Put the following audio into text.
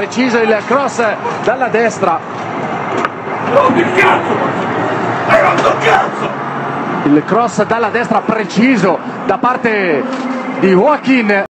preciso il cross dalla destra. Il cross dalla destra preciso da parte di Joaquin.